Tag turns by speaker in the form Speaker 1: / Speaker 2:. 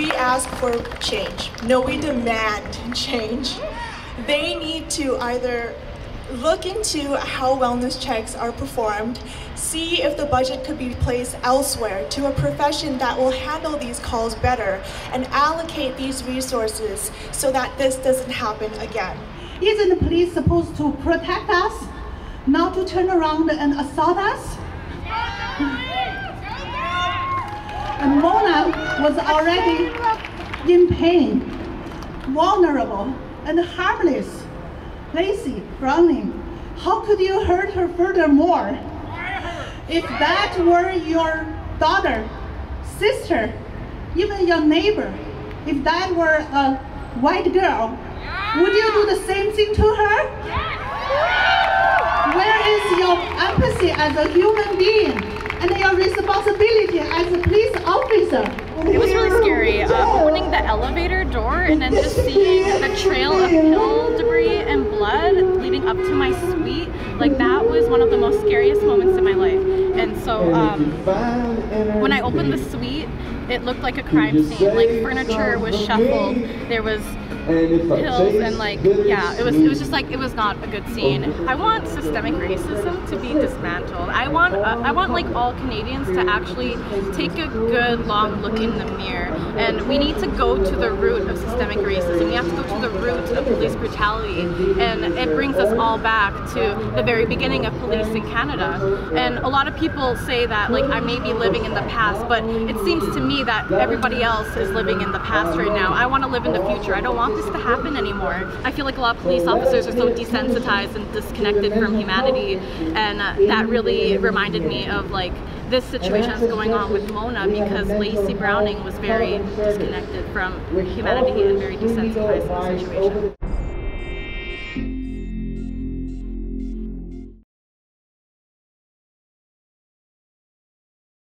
Speaker 1: we ask for change. No, we demand change. They need to either look into how wellness checks are performed, see if the budget could be placed elsewhere to a profession that will handle these calls better, and allocate these resources so that this doesn't happen again.
Speaker 2: Isn't the police supposed to protect us, not to turn around and assault us? And Mona was already in pain, vulnerable, and harmless. Lacy Browning, how could you hurt her furthermore? If that were your daughter, sister, even your neighbor, if that were a white girl, would you do the same thing to her? Where is your empathy as a human being and your responsibility as a police officer?
Speaker 3: It was really scary. Uh, opening the elevator door and then just seeing the trail of pill debris and blood leading up to my suite, like that was one of the most scariest moments in my life. And so um, when I opened the suite, it looked like a crime scene. Like furniture was shuffled. There was pills and like yeah it was it was just like it was not a good scene. i want systemic racism to be dismantled. I want uh, i want like all canadians to actually take a good long look in the mirror. And we need to go to the root of systemic racism. We have to go to the root of police brutality. And it brings us all back to the very beginning of police in canada. And a lot of people say that like i may be living in the past but it seems to me that everybody else is living in the past right now i want to live in the future i don't want this to happen anymore. I feel like a lot of police officers are so desensitized and disconnected from humanity and uh, that really reminded me of like this situation that's going on with Mona because Lacy Browning was very disconnected from humanity and very desensitized in the situation.